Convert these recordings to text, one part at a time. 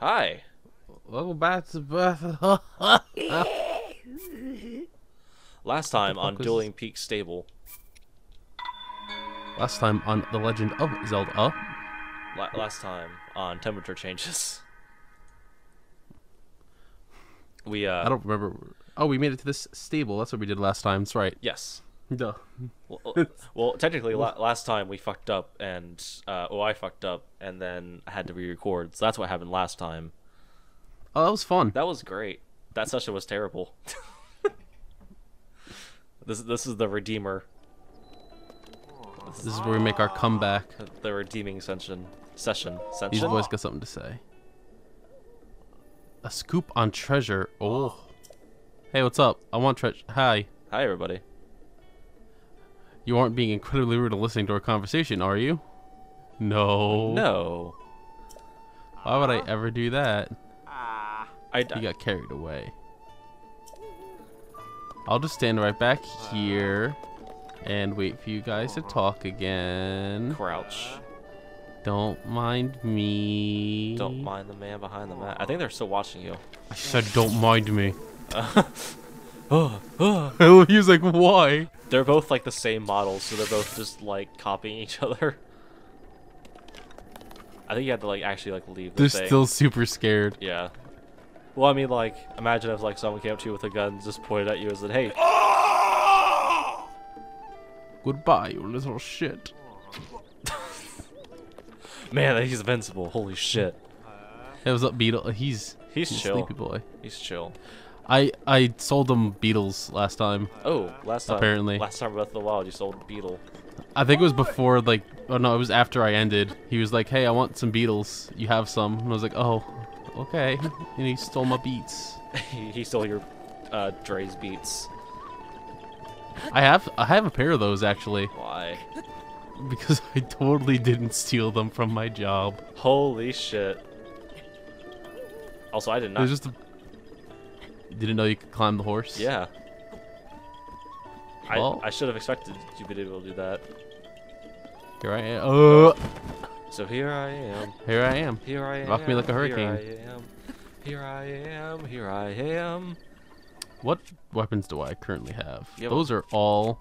Hi. Welcome back to Breath. Last time on was- Dueling Peak Stable. Last time on The Legend of Zelda. La- last time on Temperature Changes. We uh I don't remember. Oh, we made it to this stable. That's what we did last time. That's right. yes. Duh. Well, well technically la- last time we fucked up and uh oh I fucked up and then I had to re-record. So that's what happened last time. Oh, that was fun. That was great. That session was terrible. this this is the redeemer, This is where we make our comeback. the redeeming session. Session. Session. These boys got something to say. A scoop on treasure. Oh. Hey, what's up? I want treasure. Hi. Hi everybody. You aren't being incredibly rude and listening to our conversation, are you? No. No. Why would I ever do that? Ah. I, He got carried away. I'll just stand right back here and wait for you guys to talk again. crouch. Don't mind me. Don't mind the man behind the mat. I think they're still watching you. I said don't mind me. Oh, oh. he was like, why? They're both like the same models, so they're both just like copying each other. I think you have to like actually like leave the They're thing. still super scared. Yeah. Well, I mean, like, imagine if like someone came up to you with a gun, and just pointed at you and said, "Hey, Goodbye, you little shit. man, he's invincible. Holy shit." Hey, was up, Beetle? He's He's he's a chill. sleepy boy. He's chill. I I sold him beetles last time. Oh, last time. Apparently. Last time Breath of the Wild, you sold a beetle. I think it was before like oh no, it was after I ended. He was like, "Hey, I want some beetles. You have some?" And I was like, "Oh, okay." And he stole my beets. he, stole your uh, Dre's beats. I have I have a pair of those actually Why? because I totally didn't steal them from my job. Holy shit. Also, I did not. It was just a... didn't know you could climb the horse. Yeah. I, Well- I should have expected you to be able to do that. Here I am. Oh, So here I am. here I am. Here I am. Rock me like a hurricane. Here I am. Here I am. Here I am. What weapons do I currently have? You have a- Those are all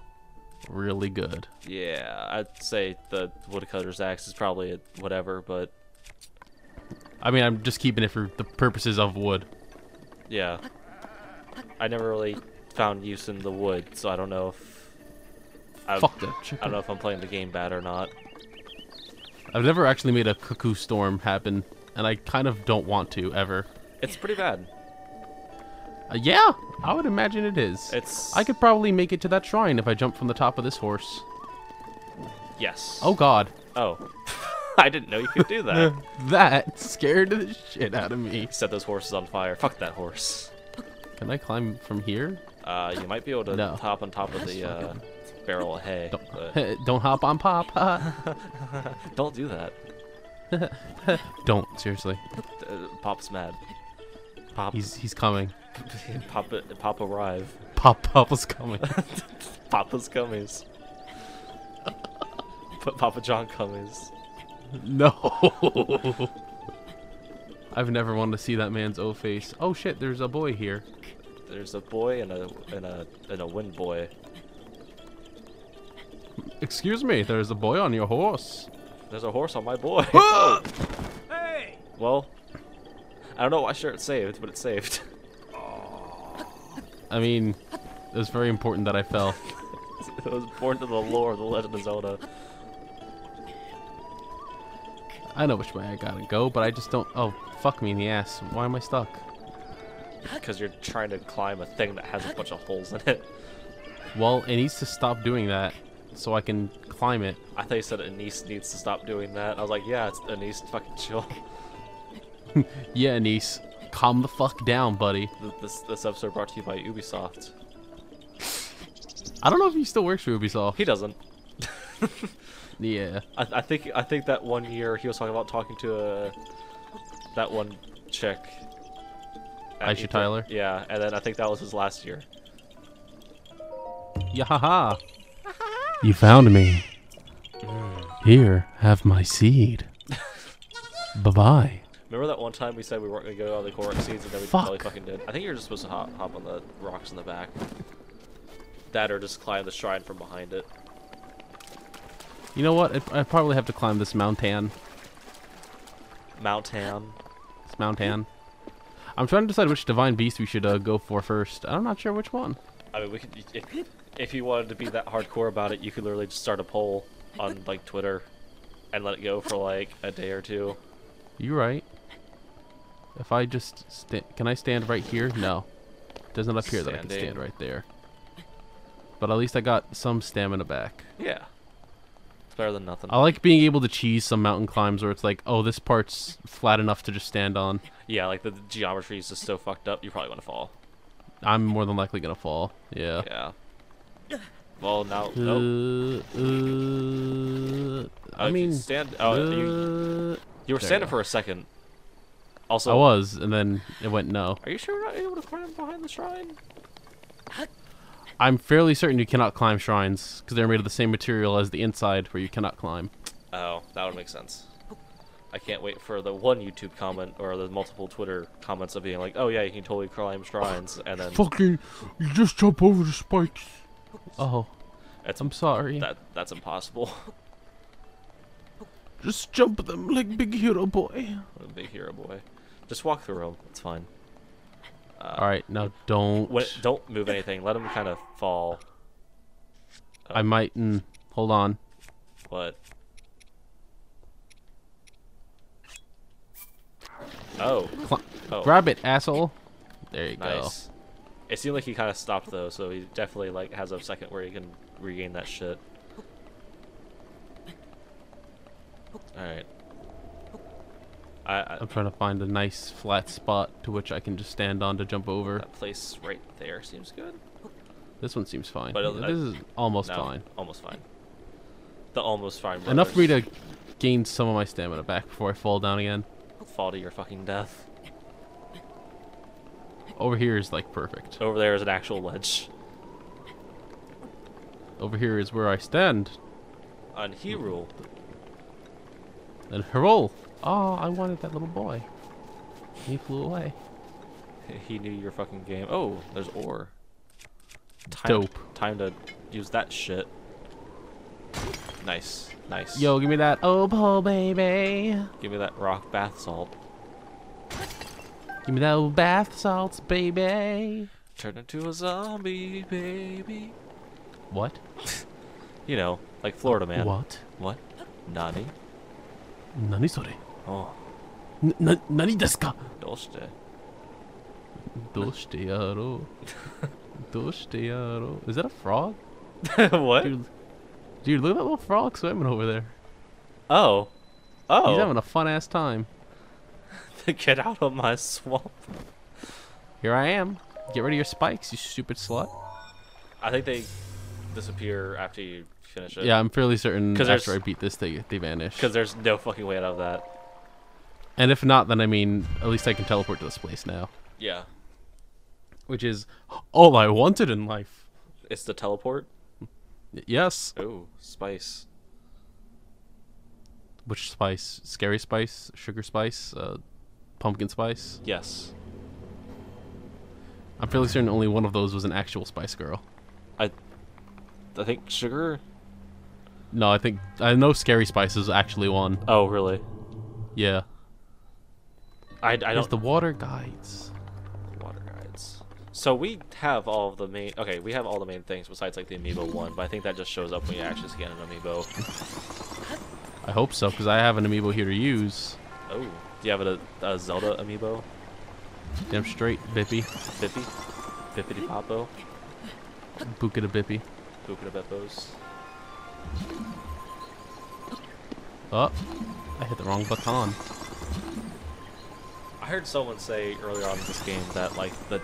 really good. Yeah, I'd say the woodcutter's axe is probably a whatever, but I mean, I'm just keeping it for the purposes of wood. yeah. I never really found use in the wood, so I don't know if I, Fuck that I don't chicken. know if I'm playing the game bad or not. I've never actually made a cuckoo storm happen, and I kind of don't want to ever. It's pretty bad. Uh, yeah, I would imagine it is. It's I could probably make it to that shrine if I jump from the top of this horse. yes. Oh God, Oh. I didn't know you could do that. that scared the shit out of me. Set those horses on fire. Fuck that horse. Can I climb from here? Uh, you might be able to No. hop on top of the uh, barrel of hay. Don't, don't hop on pop. don't do that. don't seriously. Uh, Pop's mad. Pop, He's he's coming. Pop, Pop arrive. Pop Papa's coming. Papa's gummies. Put Papa John gummies. no. I've never wanted to see that man's O face. Oh shit, there's a boy here. There's a boy and a and a and a wind boy. Excuse me, there's a boy on your horse. There's a horse on my boy. oh. Hey. Well, I don't know why sure it's saved, but it saved. I mean, it was very important that I fell. it was born to the lore of the Legend of Zelda. I know which way I gotta go, but I just don't. Oh, fuck me in the ass. Why am I stuck? Because you're trying to climb a thing that has a bunch of holes in it. Well, it needs to stop doing that so I can climb it. I thought you said Anise needs to stop doing that. I was like, yeah, it's Anise, fucking chill. Yeah, Anise, calm the fuck down, buddy. This this episode brought to you by Ubisoft. I don't know if he still works for Ubisoft. He doesn't. Yeah. I, I think I think that one year he was talking about talking to a that one chick. At Aisha E3. Tyler? Yeah, and then I think that was his last year. Yahaha. You found me. Hmm. Here, have my seed. bye bye. Remember that one time we said we weren't gonna go on the Korok seeds and then we Fuck. totally fucking did? I think you're just supposed to hop, hop on the rocks in the back. That or just climb the shrine from behind it. You know what? I, I probably have to climb this mountain. Mount Ham. This mountain. I'm trying to decide which divine beast we should uh, go for first. I'm not sure which one. I mean, we could if, if you wanted to be that hardcore about it, you could literally just start a poll on like Twitter and let it go for like a day or two. You're right. If I just sta- can I stand right here? No, it doesn't appear that I can stand right there. But at least I got some stamina back. Yeah, better than nothing. I like being able to cheese some mountain climbs where it's like, oh, this part's flat enough to just stand on. Yeah, like the, the geometry is just so fucked up, you probably want to fall. I'm more than likely gonna fall. Yeah. Yeah. Well, now, nope. Uh, uh, Uh, I if you mean, stand. Oh, you, uh, you were there you standing for a second. Also, I was, and then it went no. Are you sure you're not able to climb behind the shrine? I'm fairly certain you cannot climb shrines because they're made of the same material as the inside where you cannot climb. Oh, that would make sense. I can't wait for the one YouTube comment or the multiple Twitter comments of being like, "Oh yeah, you can totally climb shrines," and then Fucking, you just jump over the spikes. Oh, it's I'm sorry. that that's impossible. Just jump them like Big Hero Boy. Big hero boy. Just walk through them. It's fine. Uh, All right, now don't. Don't move anything. Let them kind of fall. I might. Mm, hold on. What? Oh. Cl- oh. Grab it, asshole. There you go. Nice. It seemed like he kind of stopped though, so he definitely like has a second where he can regain that shit. All right. I, I I'm trying to find a nice flat spot to which I can just stand on to jump over. that place right there seems good. This one seems fine. But, uh, Yeah, this is almost no, fine. almost fine. The almost fine. Enough for me to gain some of my stamina back before I fall down again. fall to your fucking death. Over here is like perfect. Over there is an actual ledge. Over here is where I stand. On Hyrule, And Hyrule. Oh, I wanted that little boy. He flew away. he knew your fucking game. Oh, there's ore. Time, Dope. Time to use that shit. Nice, nice. Yo, give me that opal, baby. Give me that rock bath salt. Give me that old bath salts, baby. Turn into a zombie, baby. What? You know, like Florida man. What? What? Nani? Nani sore? Oh, N- n- nani desu ka? doshite. Doshite yaro? Doshite yaro? Is that a frog? what? Dude, dude, look at that little frog swimming over there. Oh. Oh. He's having a fun ass time. Get out of my swamp. Here I am. Get rid of your spikes, you stupid slut. I think they disappear after you finish it. Yeah, I'm fairly certain 'Cause after I there's- beat this, they they vanish. Because there's no fucking way out of that. And if not, then I mean, at least I can teleport to this place now, Yeah. which is all I wanted in life. It's the teleport. Y- Yes. Oh, spice. Which spice? Scary spice, sugar spice, uh, pumpkin spice. Yes. I'm fairly certain only one of those was an actual Spice Girl. I I think sugar. No, I think I know Scary Spice is actually one. Oh, really? Yeah. I, I There's don't the water guides. water guides. So we have all of the main. Okay, we have all the main things besides like the amiibo one, but I think that just shows up when you actually scan an amiibo. I hope so, because I have an amiibo here to use. Oh, do you have a, a Zelda amiibo? Damn straight, Bippy. Bippy, Bippity Popo, Bippy. Boopita Beppos. Oh, I hit the wrong button. I heard someone say earlier on in this game that like the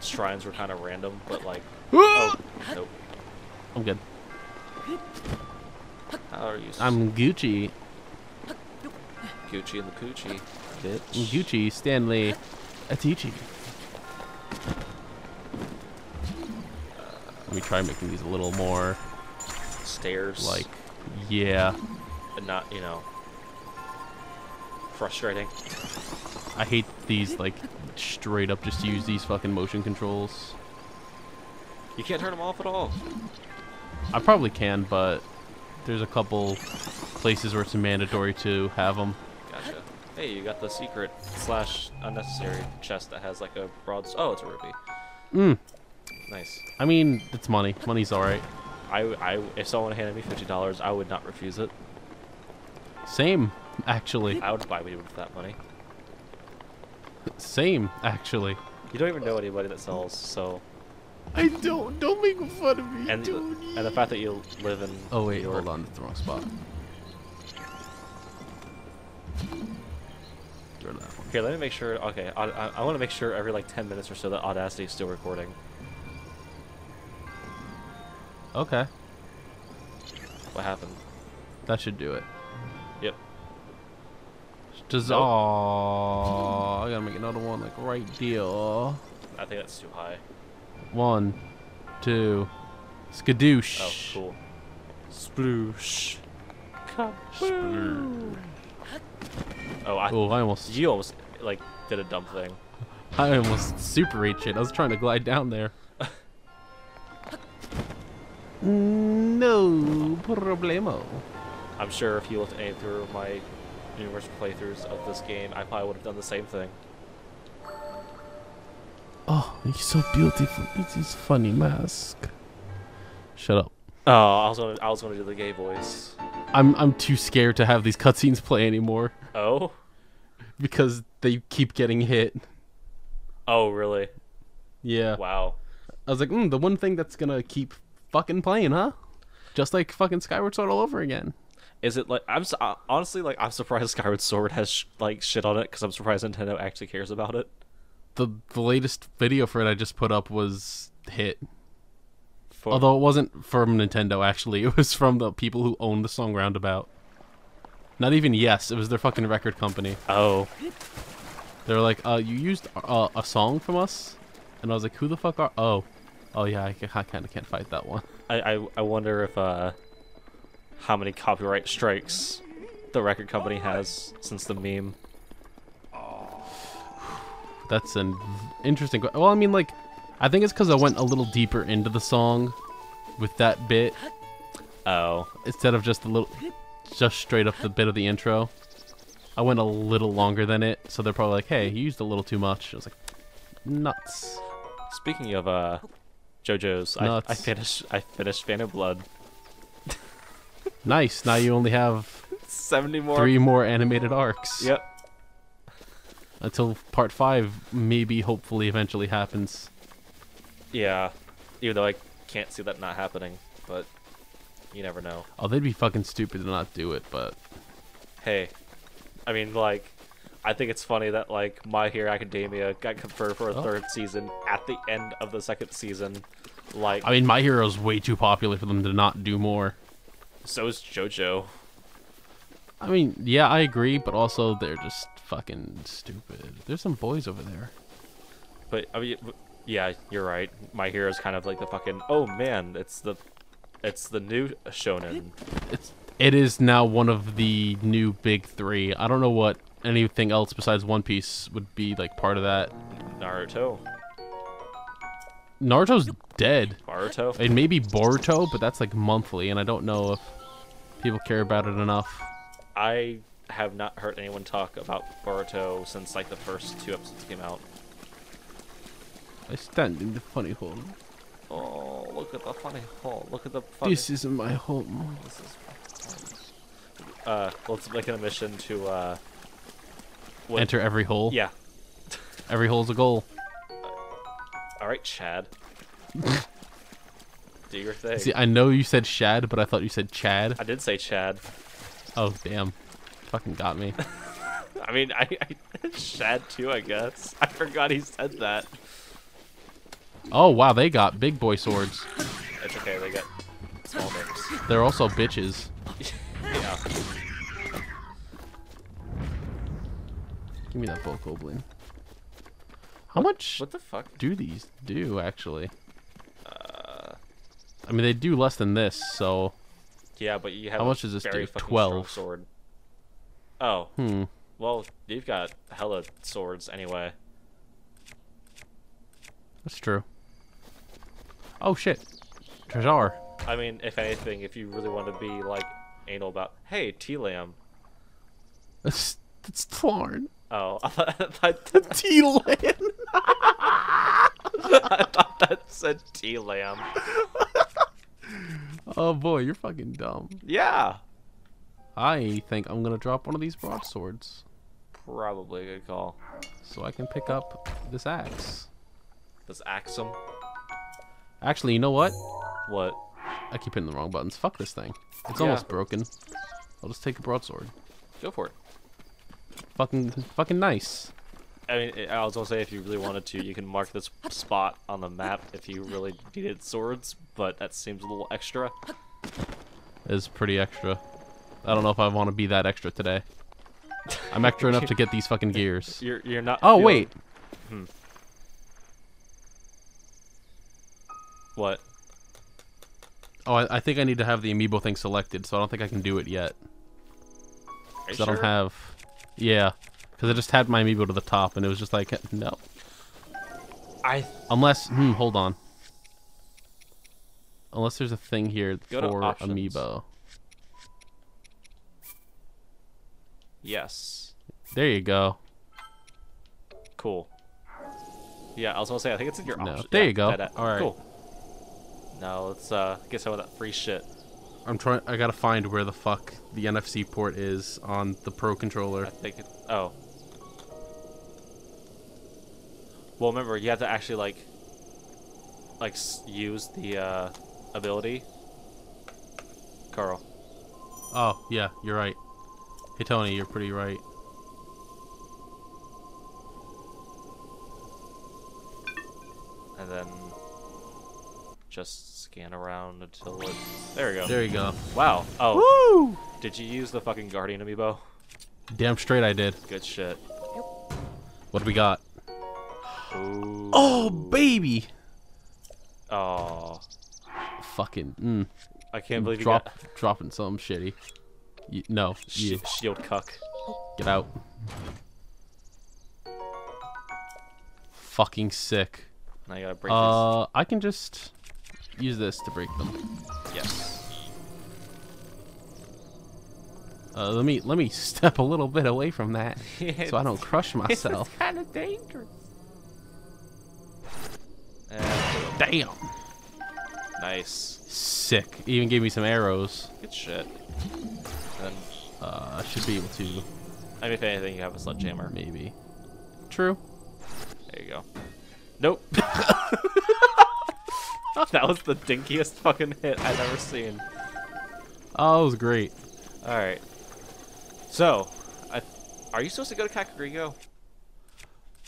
shrines were kind of random, but like oh nope. I'm good. How are you? I'm Gucci. Gucci and the Poochie, bitch. Gucci Stanley Atichi. Let me try making these a little more Stairs, like, yeah. and not you know frustrating. I hate these like straight up just use these fucking motion controls. You can't turn them off at all. I probably can, but there's a couple places where it's mandatory to have them. Gotcha. Hey, you got the secret slash unnecessary chest that has like a broad. Oh, it's a ruby. Mm. Nice. I mean, it's money. Money's all right. I, I, if someone handed me fifty dollars, I would not refuse it. Same, actually. I would buy weed with that money. Same, actually. You don't even know anybody that sells, so I don't. Don't make fun of me, and and the fact that you live in Oh wait, New York, hold on, that's the wrong spot. You're that one. Here, let me make sure. Okay, I, I, I want to make sure every like ten minutes or so that Audacity is still recording. Okay, What happened? that should do it. Yep. Just Nope. I gotta make another one like right there. I think that's too high. One, two, skadoosh. Oh, cool. Sploosh. Sploosh. Oh, I. Oh, I almost, You almost like did a dumb thing. I almost super ate it. I was trying to glide down there. No problemo. I'm sure if you looked at any through my numerous playthroughs of this game, I probably would have done the same thing. Oh, he's so beautiful. It's his funny mask. Shut up. Oh, I was gonna, I was gonna do the gay voice. I'm I'm too scared to have these cutscenes play anymore Oh, because they keep getting hit. oh, really? Yeah. Wow. I was like, mm, the one thing that's gonna keep fucking plane, huh? Just like fucking Skyward Sword all over again. Is it like I'm uh, honestly like I'm surprised Skyward Sword has sh- like shit on it because I'm surprised Nintendo actually cares about it. The the latest video for it I just put up was hit. For, Although it wasn't from Nintendo actually, it was from the people who own the song Roundabout. Not even yes, it was their fucking record company. oh, They were like, "Uh, you used uh, a song from us," and I was like, "Who the fuck are?" Oh, oh yeah, I, I kind of can't fight that one. I, I I wonder if uh how many copyright strikes the record company has since the meme. That's an interesting. Well, I mean, like, I think it's because I went a little deeper into the song with that bit Oh, instead of just a little, just straight up the bit of the intro. I went a little longer than it, so they're probably like, "Hey, you used a little too much." I was like, "Nuts." speaking of uh JoJo's, I, I finished I finished Phantom Blood. Nice. Now you only have Seventy more. three more animated arcs. Yep. Until part five, maybe, hopefully, eventually happens. Yeah. Even though I can't see that not happening, but you never know. Oh, they'd be fucking stupid to not do it, but Hey, I mean, like, I think it's funny that like My Hero Academia got confirmed for a Oh. third season at the end of the second season. Like, I mean, My Hero's way too popular for them to not do more. so is JoJo. I mean, yeah, I agree, but also they're just fucking stupid. There's some boys over there. But I mean, yeah, you're right. My Hero is kind of like the fucking. Oh man, it's the, it's the new shonen. It's it is now one of the new big three. I don't know what anything else besides One Piece would be like part of that. Naruto, Naruto's dead. Boruto. It may be Boruto, but that's like monthly, and I don't know if people care about it enough. I have not heard anyone talk about Boruto since like the first two episodes came out. I stand in the funny hole. Oh, look at the funny hole. Look at the funny. This isn't my home. This is uh, let's make an a mission to uh. When- Enter every hole. Yeah. Every hole's a goal. All right, Chad. Do your thing. See, I know you said Shad, but I thought you said Chad. I did say Chad. Oh, damn. Fucking got me. I mean, I, I Shad too, I guess. I forgot he said that. Oh, wow, they got big boy swords. It's okay. They got small names. They're also bitches. Yeah. Give me that bow goblin. How much What the fuck? do these do, actually? Uh, I mean, they do less than this, so... yeah, but you have How a much does this very do? 12. sword. Oh, Hmm. Well, you've got hella swords anyway. That's true. Oh shit. Treasure. I mean, if anything, if you really want to be like anal about, hey, T Lamb. That's that's Tlarn. Oh, I thought, I thought, T-Land. I thought that said T Lamb. Oh boy, you're fucking dumb. Yeah, I think I'm gonna drop one of these broadswords probably a good call. so I can pick up this axe. This Axum. Actually, you know what? What? I keep hitting the wrong buttons. Fuck this thing. It's Yeah. almost broken. I'll just take a broadsword. Go for it. Fucking, fucking nice. I mean, I was gonna say if you really wanted to, you can mark this spot on the map if you really needed swords, but that seems a little extra. It's pretty extra. I don't know if I want to be that extra today. I'm extra enough to get these fucking gears. You're you're not. Oh feeling- wait, hmm. What? oh I, I think I need to have the amiibo thing selected, so I don't think I can do it yet. Because I don't have. Yeah, because I just had my amiibo to the top, and it was just like no. I Unless, hmm, hold on. Unless there's a thing here Go for amiibo. yes. There you go. Cool. Yeah, I was gonna say I think it's in your No, options. there Yeah, you go. that- that- All right. Cool. Now let's uh get some of that free shit. I'm trying. I gotta find where the fuck the NFC port is on the Pro controller. I think it. Oh. Well, remember you have to actually like, like use the uh, ability. Carl. Oh yeah, you're right. Hey Tony, you're pretty right. and then just scan around until it. There we go. There you go. Wow. Oh, Woo! did you use the fucking guardian amiibo? Damn straight I did. Good shit. What do we got? Ooh. Oh baby! Oh, Fucking mm, I can't believe you got dropping something shitty. You, no, you shield cuck. get out. Fucking sick. Now you gotta break Uh, I can just use this to break them. Yes. Uh, let me let me step a little bit away from that so I don't crush myself. It's kind of dangerous. And Damn. nice. Sick. Even gave me some arrows. Good shit. And Uh, I should be able to I mean, if anything, you have a sledgehammer. maybe. True. There you go. Nope. that was the dinkiest fucking hit I've ever seen. Oh, it was great. All right. So, I, are you supposed to go to Kakariko?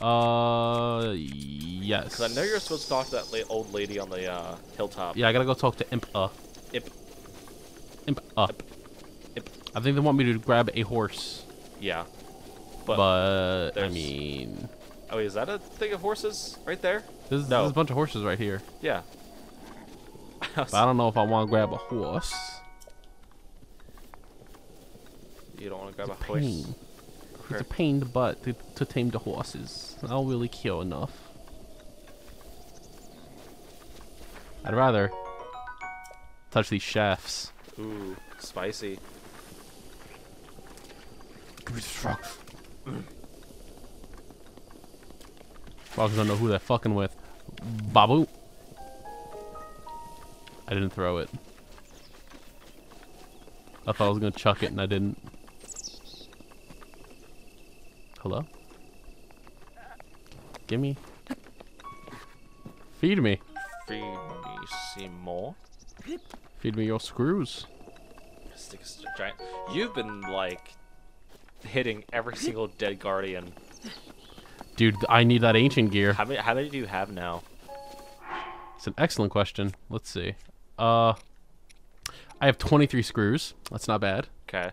Uh, yes. Because I know you're supposed to talk to that la- old lady on the uh, hilltop. Yeah, I gotta go talk to Imp. Uh, Ip. Imp. Uh. Imp. I think they want me to grab a horse, Yeah. but, But, I mean, oh, is that a thing of horses right there? there's, No. there's a bunch of horses right here. Yeah. But I don't know if I want to grab a horse. you don't want to grab It's a horse. pain. It's a pain in the butt to, to tame the horses. I don't really care enough. I'd rather touch these shafts. Ooh, spicy. Give me the frog. Frogs don't know who they're fucking with. Babu. I didn't throw it. I thought I was gonna chuck it and I didn't. Hello? Gimme. Feed me. Feed me some more. Feed me your screws. Stick a giant. You've been like hitting every single dead guardian. Dude, I need that ancient gear. How many? How many do you have now? It's an excellent question. Let's see. Uh, I have 23 screws. That's not bad. Okay,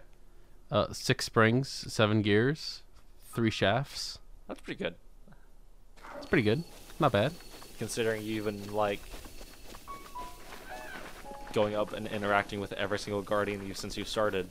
Uh, six springs, seven gears, three shafts. that's pretty good. That's pretty good. Not bad. Considering you've been like going up and interacting with every single guardian you since you started.